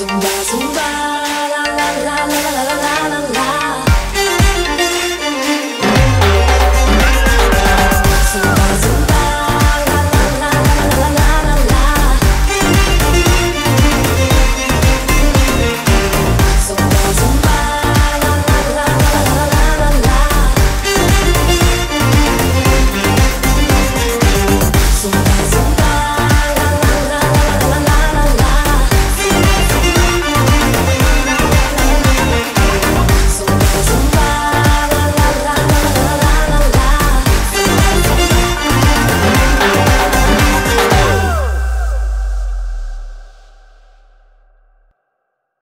zumba, zumba.